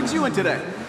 brings you in today?